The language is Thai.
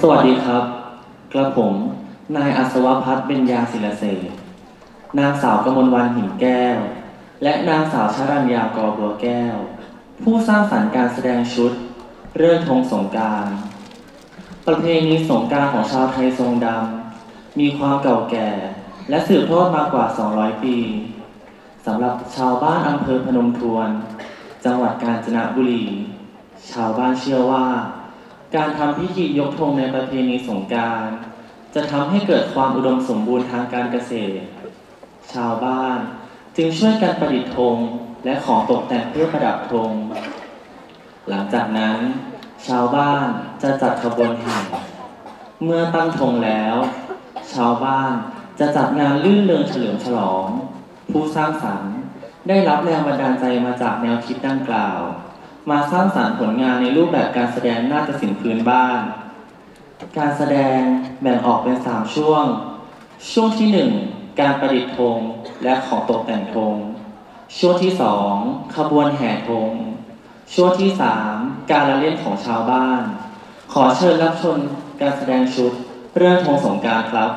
สวัสดีครับ กระผม นายอัศวพัฒน์เบญญาศิลเสนนางสาวกมลวันหินแก้ว และนางสาวชรัญญากอบัวแก้ว ผู้สร้างสรรค์การแสดงชุด เรื่องธงสงการประเพณีสงการของชาวไทยทรงดำ มีความเก่าแก่ และสืบทอดมากว่า 200 ปีสำหรับชาวบ้านอำเภอพนมทวน จังหวัดกาญจนบุรี ชาวบ้านเชื่อว่า การทำพิธียกธงในประเพณีสงการจะทำให้เกิดความอุดมสมบูรณ์ทางการเกษตร ชาวบ้านจึงช่วยกันประดิษฐ์ธงและของตกแต่งเพื่อประดับธง หลังจากนั้น ชาวบ้านจะจัดขบวนแห่เมื่อตั้งธงแล้ว ชาวบ้านจะจัดงานลื่นเริงเฉลิมฉลอง ผู้สร้างสรรค์ได้รับแรงบันดาลใจมาจากแนวคิดดังกล่าว มาสร้างสรรค์ผลงานในรูปแบบการแสดงนาฏศิลป์พื้นบ้าน การแสดงแบ่งออกเป็น 3 ช่วง ช่วงที่ 1 การประดิษฐ์ธงและของตกแต่งธง ช่วงที่ 2 ขบวนแห่ธง ช่วงที่ 3 การละเล่นของชาวบ้าน ขอเชิญรับชมการแสดงชุดเรื่องธงสงการครับ